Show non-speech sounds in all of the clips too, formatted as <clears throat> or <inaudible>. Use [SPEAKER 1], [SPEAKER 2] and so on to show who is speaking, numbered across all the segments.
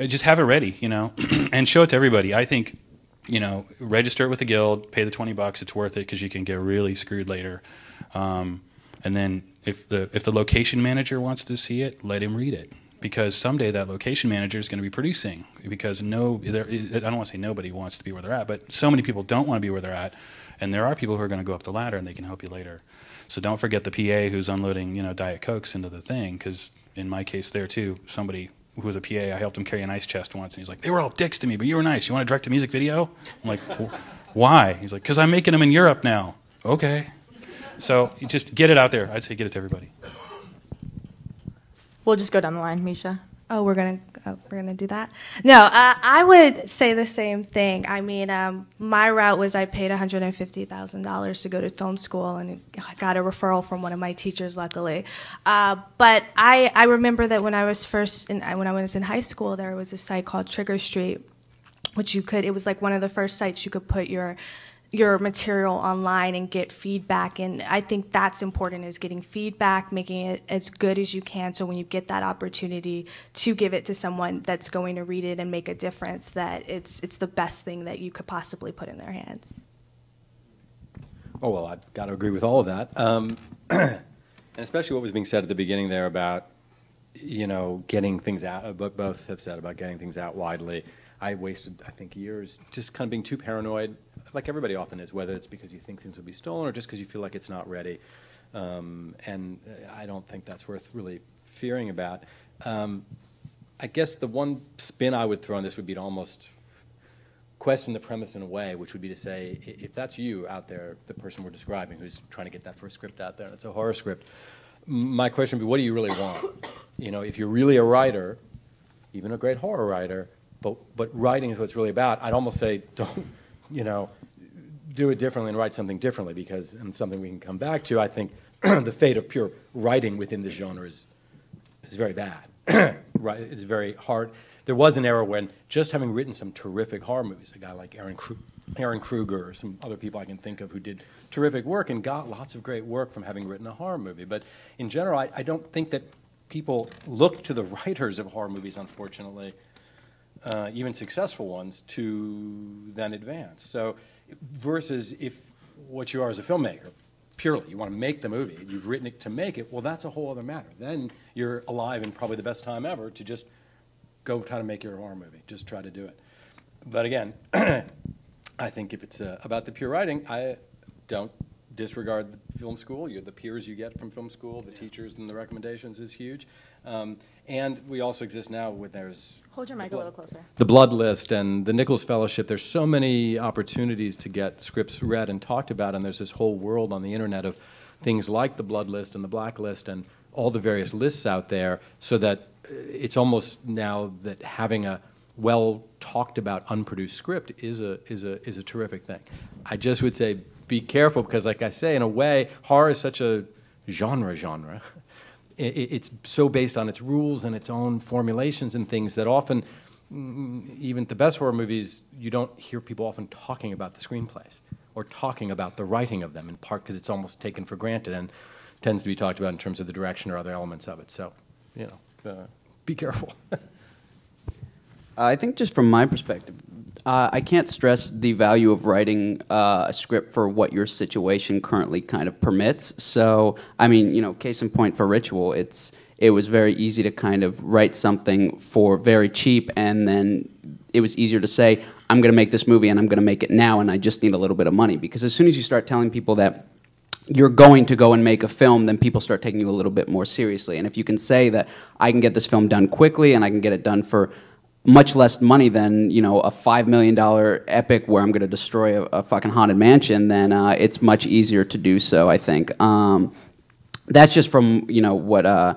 [SPEAKER 1] uh, just have it ready, you know, <clears throat> and show it to everybody. I think, you know, register it with the guild, pay the twenty bucks. It's worth it because you can get really screwed later. Um, and then if the if the location manager wants to see it, let him read it because someday that location manager is going to be producing because no I don't want to say nobody wants to be where they're at but so many people don't want to be where they're at and there are people who are going to go up the ladder and they can help you later so don't forget the PA who's unloading you know diet cokes into the thing because in my case there too somebody who was a PA I helped him carry an ice chest once and he's like they were all dicks to me but you were nice. You want to direct a music video? I'm like <laughs> why? He's like because I'm making them in Europe now. Okay. So just get it out there. I'd say get it to everybody.
[SPEAKER 2] We'll just go down the line, Misha.
[SPEAKER 3] Oh, we're gonna oh, we're gonna do that. No, uh, I would say the same thing. I mean, um, my route was I paid one hundred and fifty thousand dollars to go to film school, and I got a referral from one of my teachers, luckily. Uh, but I I remember that when I was first in, when I was in high school, there was a site called Trigger Street, which you could. It was like one of the first sites you could put your your material online and get feedback and i think that's important is getting feedback making it as good as you can so when you get that opportunity to give it to someone that's going to read it and make a difference that it's it's the best thing that you could possibly put in their hands.
[SPEAKER 4] Oh well i've got to agree with all of that. Um, <clears throat> and especially what was being said at the beginning there about you know getting things out but both have said about getting things out widely. I wasted, I think, years just kind of being too paranoid, like everybody often is, whether it's because you think things will be stolen or just because you feel like it's not ready. Um, and uh, I don't think that's worth really fearing about. Um, I guess the one spin I would throw on this would be to almost question the premise in a way, which would be to say, if that's you out there, the person we're describing who's trying to get that first script out there, and it's a horror script, my question would be, what do you really want? You know, if you're really a writer, even a great horror writer, but, but writing is what it's really about. I'd almost say don't, you know, do it differently and write something differently because, and something we can come back to, I think <clears throat> the fate of pure writing within this genre is, is very bad. <clears throat> right, it's very hard. There was an era when just having written some terrific horror movies, a guy like Ehren, Kru- Ehren Kruger or some other people I can think of who did terrific work and got lots of great work from having written a horror movie. But in general, I, I don't think that people look to the <laughs> writers of horror movies, unfortunately, uh, even successful ones, to then advance. So, versus if what you are as a filmmaker, purely you want to make the movie, you've written it to make it, well, that's a whole other matter. Then you're alive and probably the best time ever to just go try to make your horror movie. Just try to do it. But again, <clears throat> I think if it's uh, about the pure writing, I don't disregard the film school. You're the peers you get from film school, the teachers and the recommendations is huge. Um, and we also exist now with there's
[SPEAKER 2] hold your mic a little closer.
[SPEAKER 4] The Blood List and the Nicholl Fellowship. There's so many opportunities to get scripts read and talked about, and there's this whole world on the internet of things like the Blood List and the Black List and all the various lists out there. So that uh, it's almost now that having a well talked about unproduced script is a is a is a terrific thing. I just would say be careful because, like I say, in a way, horror is such a genre genre it's so based on its rules and its own formulations and things that often, mm, even the best horror movies, you don't hear people often talking about the screenplays or talking about the writing of them, in part because it's almost taken for granted and tends to be talked about in terms of the direction or other elements of it. So, you know, uh, be careful. <laughs>
[SPEAKER 5] I think just from my perspective, uh, I can't stress the value of writing uh, a script for what your situation currently kind of permits. So, I mean, you know, case in point for Ritual, it's it was very easy to kind of write something for very cheap, and then it was easier to say, I'm going to make this movie and I'm going to make it now, and I just need a little bit of money. Because as soon as you start telling people that you're going to go and make a film, then people start taking you a little bit more seriously. And if you can say that I can get this film done quickly and I can get it done for much less money than you know a five million dollar epic where I'm going to destroy a, a, fucking haunted mansion, then uh, it's much easier to do so. I think um, that's just from you know what uh,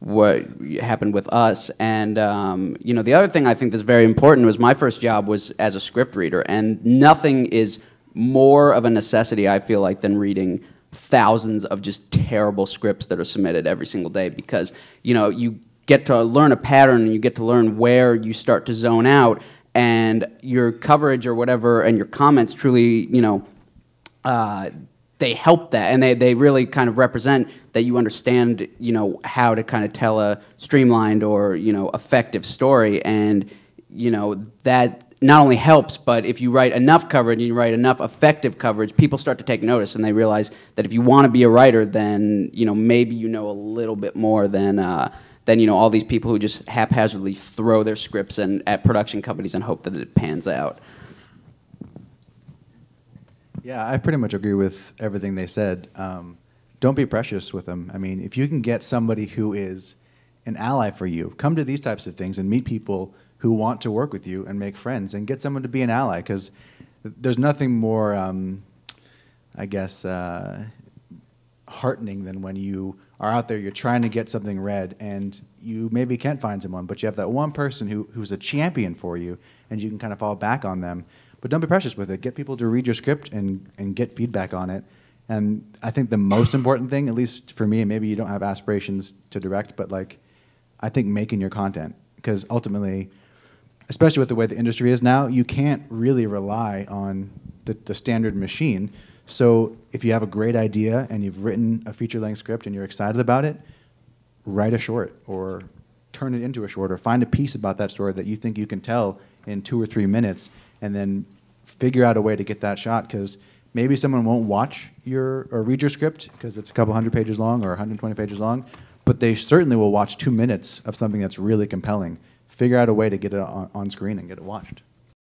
[SPEAKER 5] what happened with us, and um, you know the other thing I think that's very important was my first job was as a script reader, and nothing is more of a necessity I feel like than reading thousands of just terrible scripts that are submitted every single day because you know you get to learn a pattern and you get to learn where you start to zone out and your coverage or whatever and your comments truly, you know, uh, they help that and they, they really kind of represent that you understand you know how to kind of tell a streamlined or you know effective story and you know that not only helps but if you write enough coverage and you write enough effective coverage people start to take notice and they realize that if you want to be a writer then you know maybe you know a little bit more than uh, than you know all these people who just haphazardly throw their scripts and at production companies and hope that it pans out
[SPEAKER 6] Yeah, I pretty much agree with everything they said. Um, don't be precious with them. I mean, if you can get somebody who is an ally for you, come to these types of things and meet people who want to work with you and make friends and get someone to be an ally because there's nothing more, um, I guess, uh, heartening than when you are out there, you're trying to get something read, and you maybe can't find someone, but you have that one person who, who's a champion for you, and you can kind of fall back on them. But don't be precious with it. Get people to read your script and, and get feedback on it. And I think the most important thing, at least for me, and maybe you don't have aspirations to direct, but like, I think making your content. Because ultimately, especially with the way the industry is now, you can't really rely on the, the standard machine. So if you have a great idea and you've written a feature length script and you're excited about it, write a short or turn it into a short or find a piece about that story that you think you can tell in two or three minutes and then figure out a way to get that shot. Because maybe someone won't watch your or read your script because it's a couple hundred pages long or 120 pages long but they certainly will watch two minutes of something that's really compelling. Figure out a way to get it on, on screen and get it watched